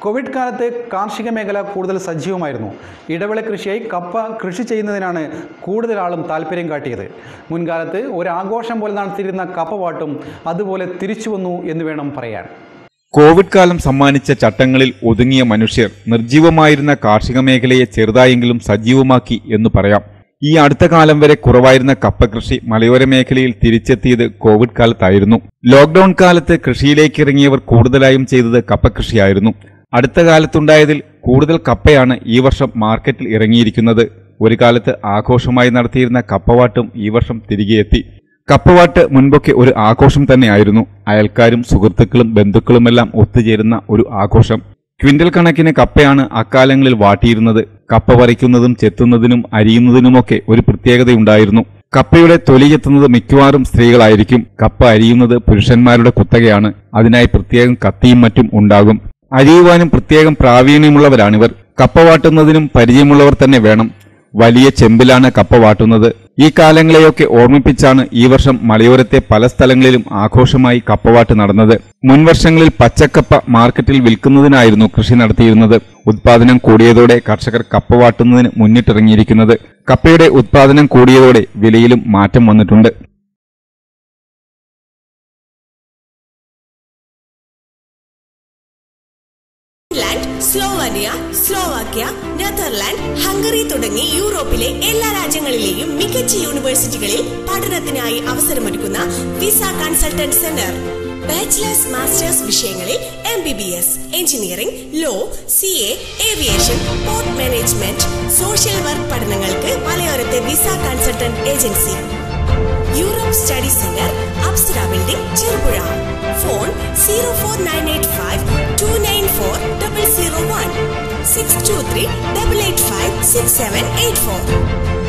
Covid കാലത്ത് കാർഷിക മേഖല കൂടുതൽ സജീവമായിരുന്നു. ഇടവിള കൃഷിയായി കപ്പ കൃഷി ചെയ്യുന്നതിനാണ് കൂടുതൽ ആളും താല്പര്യം കാട്ടിയത്. മുൻകാലത്ത് ഒരാഘോഷം പോലെ നടത്തിയിരുന്ന കപ്പവാട്ടും അതുപോലെ തിരിച്ചു വന്നു എന്ന് വേണം പറയാൻ. കോവിഡ് കാലം സമ്മാനിച്ച ചട്ടങ്ങളിൽ ഒതുങ്ങിയ മനുഷ്യർ നിർജീവമായിരുന്ന കാർഷിക മേഖലയെ ചെറുതായെങ്കിലും സജീവമാക്കി എന്ന് പറയാം. ഈ അടുത്ത കാലം വരെ കുറവായിരുന്ന കപ്പ കൃഷി മലയോര മേഖലയിൽ തിരിച്ചെത്തിയത് കോവിഡ് കാലത്തായിരുന്നു. ലോക്ക്ഡൌൺ കാലത്ത് കൃഷിയിലേക്ക് ഇറങ്ങിയവർ കൂടുതലായും ചെയ്തത് കപ്പ കൃഷിയായിരുന്നു. അടുത്ത കാലത്തുണ്ടായതിൽ കൂടുതൽ കപ്പയാണ് ഈ വർഷം മാർക്കറ്റിൽ ഇറങ്ങിയിരിക്കുന്നത്. ഒരു കാലത്ത് ആഘോഷമായി നടത്തിയിരുന്ന കപ്പവാട്ടും ഈ വർഷം തിരികെ എത്തി. കപ്പവാട്ട് മുൻപൊക്കെ ഒരു ആഘോഷം തന്നെയായിരുന്നു. അയൽക്കാരും സുഹൃത്തുക്കളും ബന്ധുക്കളുമെല്ലാം ഒത്തുചേരുന്ന ഒരു ആഘോഷം. ക്വിന്റൽ കണക്കിന് കപ്പയാണ് അക്കാലങ്ങളിൽ വാട്ടിയിരുന്നത്. കപ്പ വരയ്ക്കുന്നതും ചെത്തുന്നതിനും അരിയുന്നതിനുമൊക്കെ ഒരു പ്രത്യേകതയുണ്ടായിരുന്നു. കപ്പയുടെ തൊലി ചെത്തുന്നത് മിക്കവാറും സ്ത്രീകളായിരിക്കും. കപ്പ അരിയുന്നത് പുരുഷന്മാരുടെ കുത്തകയാണ്. അതിനായി പ്രത്യേകം കത്തിയും മറ്റും ഉണ്ടാകും. അരിയുവാനും പ്രത്യേകം പ്രാവീണ്യമുള്ളവരാണിവർ. കപ്പവാട്ടുന്നതിനും പരിചയമുള്ളവർ തന്നെ വേണം. വലിയ ചെമ്പിലാണ് കപ്പവാട്ടുന്നത് ഈ കാലങ്ങളെയൊക്കെ ഓർമ്മിപ്പിച്ചാണ് ഈ വർഷം മലയോരത്തെ പല സ്ഥലങ്ങളിലും ആഘോഷമായി കപ്പവാട്ട് നടന്നത്. മുൻവർഷങ്ങളിൽ പച്ചക്കപ്പ മാർക്കറ്റിൽ വിൽക്കുന്നതിനായിരുന്നു കൃഷി നടത്തിയിരുന്നത്. ഉത്പാദനം കൂടിയതോടെ കർഷകർ കപ്പ വാട്ടുന്നതിന് മുന്നിട്ടിറങ്ങിയിരിക്കുന്നത്. കപ്പയുടെ ഉത്പാദനം കൂടിയതോടെ വിലയിലും മാറ്റം വന്നിട്ടുണ്ട്. സ്ലോവാനിയ സ്ലോവാക്യ നെതർലാൻഡ് ഹംഗറി തുടങ്ങി യൂറോപ്പിലെ എല്ലാ രാജ്യങ്ങളിലെയും മികച്ച യൂണിവേഴ്സിറ്റികളിൽ പഠനത്തിനായി അവസരമൊരുക്കുന്ന visa consultant centre. Bachelors masters വിഷയങ്ങളിൽ M B B S engineering law C A aviation port management social work പഠനങ്ങൾക്ക് മലയോരത്തെ visa consultant agency. Europe study centre Apsara building Cherupuzha. Phone zero four nine eight five Two three double eight five six seven eight four.